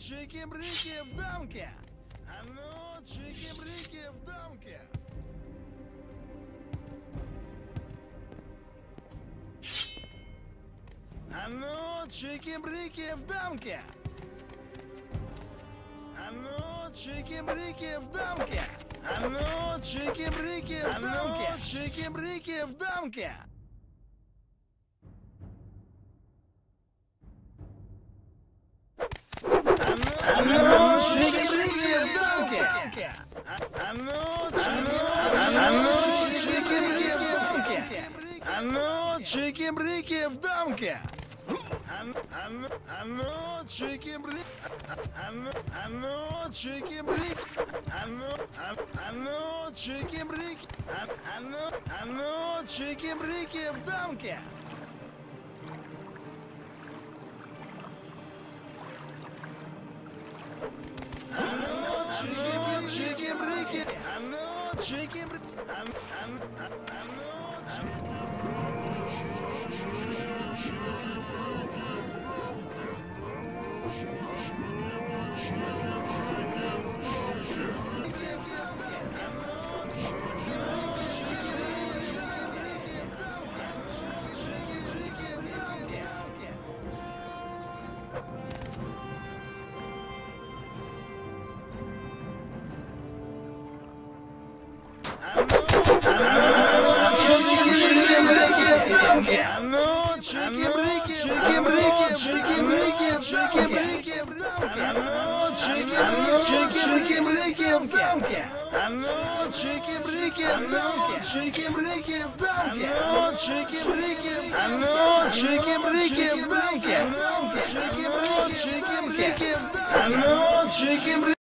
чики-брики в дамке! А ну, чики-брики в дамке! А ну, чики-брики в дамке! А ну, чики-брики в дамке! А ну, чики-брики в дамке! чики-брики в дамке! Чики-брики в дамке! А ну, а ну, а ну, чики-брик, а ну, а ну, чики-брик, а ну, а, а ну, чики-брик, а, а ну, а ну, чики-брики в дамке. А ну, чики-брик, чики-брики, а ну, чики-брик, чики-брики, чики-брики, чики-брики, чики-брики в дамке. А ну, чики-брики, чики-брики в дамке. А ну, чики-брики в дамке. Чики-брики в дамке.